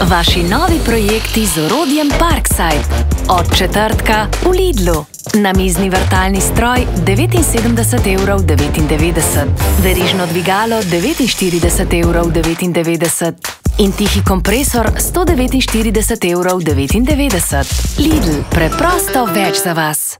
Vaši novi projekti z orodjem Parkside. Od četrtka v Lidlu. Namizni vrtalni stroj 79,99 evrov, verižno dvigalo 49,99 evrov in tihi kompresor 149,99 evrov. Lidl, preprosto več za vas.